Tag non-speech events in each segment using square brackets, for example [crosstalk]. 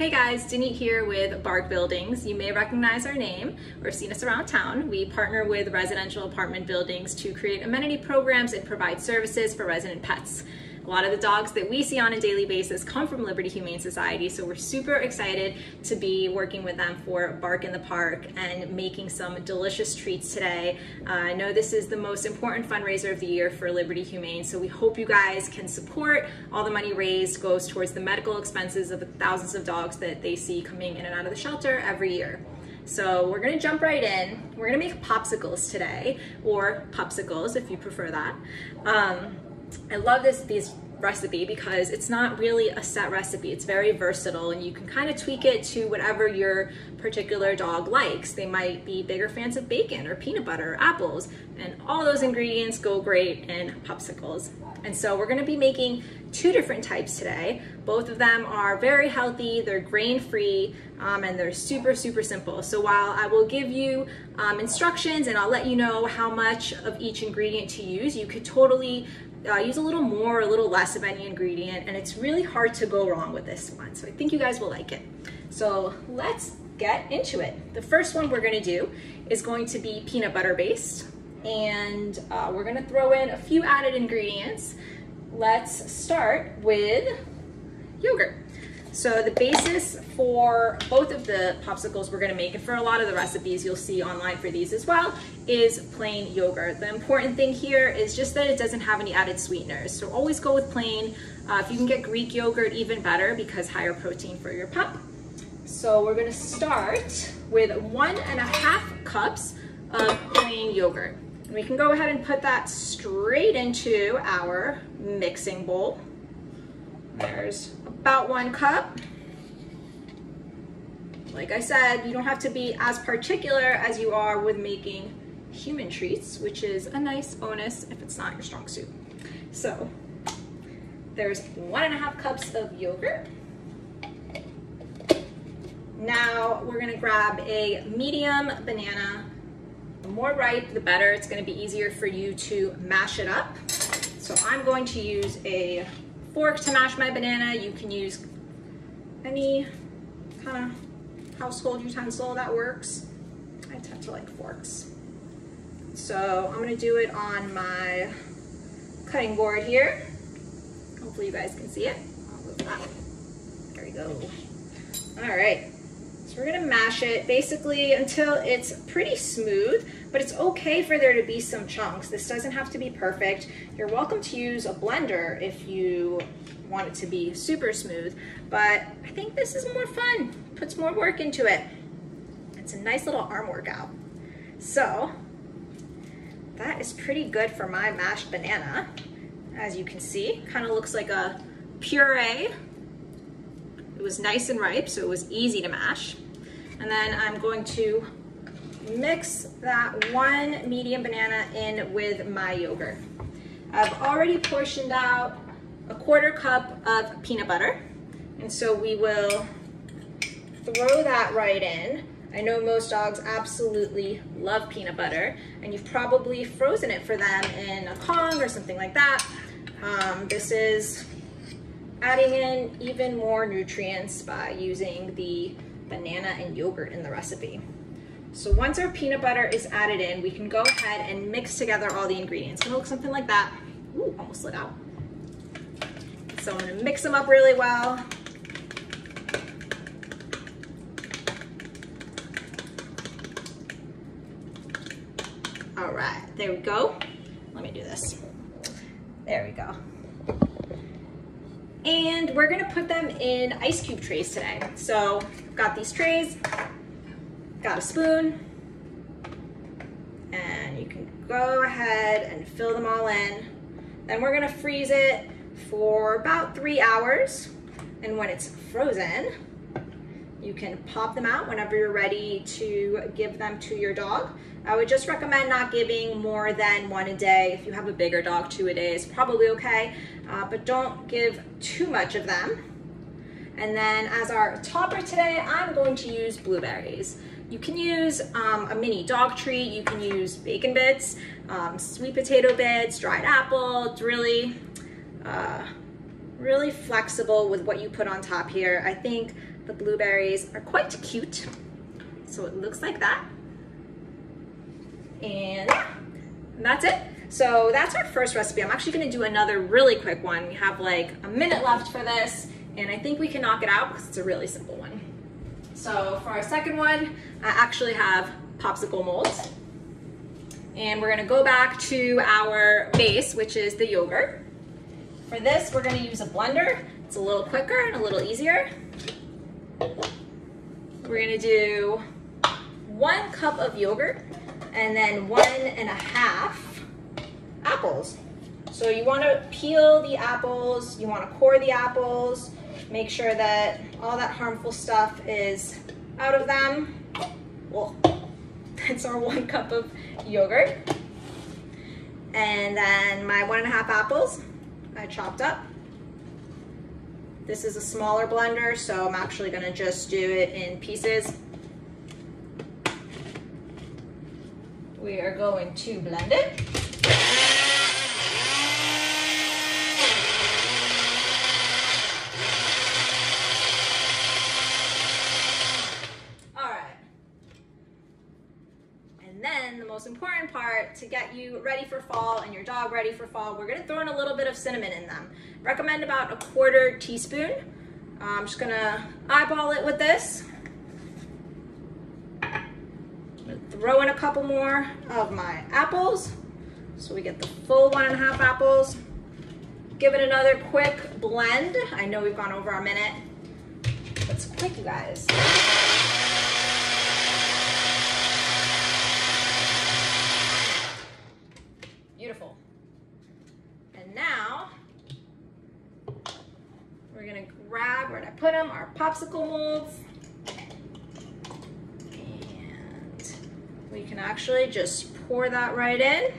Hey guys, Danit here with Bark Buildings. You may recognize our name or seen us around town. We partner with residential apartment buildings to create amenity programs and provide services for resident pets. A lot of the dogs that we see on a daily basis come from Liberty Humane Society, so we're super excited to be working with them for Bark in the Park and making some delicious treats today. Uh, I know this is the most important fundraiser of the year for Liberty Humane, so we hope you guys can support. All the money raised goes towards the medical expenses of the thousands of dogs that they see coming in and out of the shelter every year. So we're gonna jump right in. We're gonna make pupsicles today, or popsicles if you prefer that. Um, I love this these recipe because it's not really a set recipe. It's very versatile and you can kind of tweak it to whatever your particular dog likes. They might be bigger fans of bacon or peanut butter or apples and all those ingredients go great in popsicles. And so we're gonna be making two different types today. Both of them are very healthy, they're grain-free, um, and they're super, super simple. So while I will give you um, instructions and I'll let you know how much of each ingredient to use, you could totally uh, use a little more, or a little less of any ingredient, and it's really hard to go wrong with this one. So I think you guys will like it. So let's get into it. The first one we're gonna do is going to be peanut butter based, and uh, we're gonna throw in a few added ingredients. Let's start with yogurt. So the basis for both of the popsicles we're gonna make, and for a lot of the recipes you'll see online for these as well, is plain yogurt. The important thing here is just that it doesn't have any added sweeteners. So always go with plain. Uh, if you can get Greek yogurt, even better because higher protein for your pup. So we're gonna start with one and a half cups of plain yogurt. We can go ahead and put that straight into our mixing bowl. There's about one cup. Like I said, you don't have to be as particular as you are with making human treats, which is a nice bonus if it's not your strong suit. So there's one and a half cups of yogurt. Now we're gonna grab a medium banana. The more ripe, the better. It's gonna be easier for you to mash it up. So I'm going to use a fork to mash my banana. You can use any kind of household utensil that works. I tend to like forks. So I'm gonna do it on my cutting board here. Hopefully you guys can see it. There we go. All right, we're gonna mash it basically until it's pretty smooth, but it's okay for there to be some chunks. This doesn't have to be perfect. You're welcome to use a blender if you want it to be super smooth, but I think this is more fun, puts more work into it. It's a nice little arm workout. So that is pretty good for my mashed banana. As you can see, kind of looks like a puree. It was nice and ripe, so it was easy to mash. And then I'm going to mix that one medium banana in with my yogurt. I've already portioned out a quarter cup of peanut butter. And so we will throw that right in. I know most dogs absolutely love peanut butter and you've probably frozen it for them in a Kong or something like that. Um, this is adding in even more nutrients by using the banana and yogurt in the recipe. So once our peanut butter is added in, we can go ahead and mix together all the ingredients. It's gonna look something like that. Ooh, almost slid out. So I'm gonna mix them up really well. All right, there we go. Let me do this. There we go. And we're gonna put them in ice cube trays today. So got these trays, got a spoon, and you can go ahead and fill them all in. Then we're gonna freeze it for about three hours. And when it's frozen, you can pop them out whenever you're ready to give them to your dog. I would just recommend not giving more than one a day. If you have a bigger dog, two a day is probably okay, uh, but don't give too much of them. And then as our topper today, I'm going to use blueberries. You can use um, a mini dog treat, you can use bacon bits, um, sweet potato bits, dried apple. It's really, uh, really flexible with what you put on top here. I think The blueberries are quite cute. So it looks like that. And that's it. So that's our first recipe. I'm actually gonna do another really quick one. We have like a minute left for this and I think we can knock it out because it's a really simple one. So for our second one, I actually have popsicle molds. And we're gonna go back to our base, which is the yogurt. For this, we're gonna use a blender. It's a little quicker and a little easier. We're gonna do one cup of yogurt and then one and a half apples. So you wanna peel the apples, you wanna core the apples, make sure that all that harmful stuff is out of them. Well, [laughs] that's our one cup of yogurt. And then my one and a half apples, I chopped up. This is a smaller blender, so I'm actually gonna just do it in pieces. We are going to blend it. most important part to get you ready for fall and your dog ready for fall, we're gonna throw in a little bit of cinnamon in them. Recommend about a quarter teaspoon. I'm just gonna eyeball it with this. Throw in a couple more of my apples. So we get the full one and a half apples. Give it another quick blend. I know we've gone over our minute. It's quick, you guys. Put them, our popsicle molds. And we can actually just pour that right in.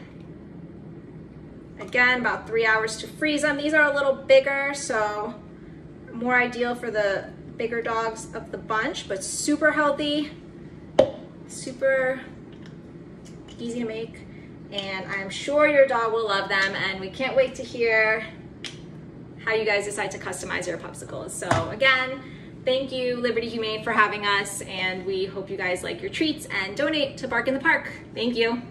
Again, about three hours to freeze them. These are a little bigger, so more ideal for the bigger dogs of the bunch, but super healthy, super easy to make. And I'm sure your dog will love them, and we can't wait to hear how you guys decide to customize your popsicles. So again, thank you Liberty Humane for having us and we hope you guys like your treats and donate to Bark in the Park. Thank you.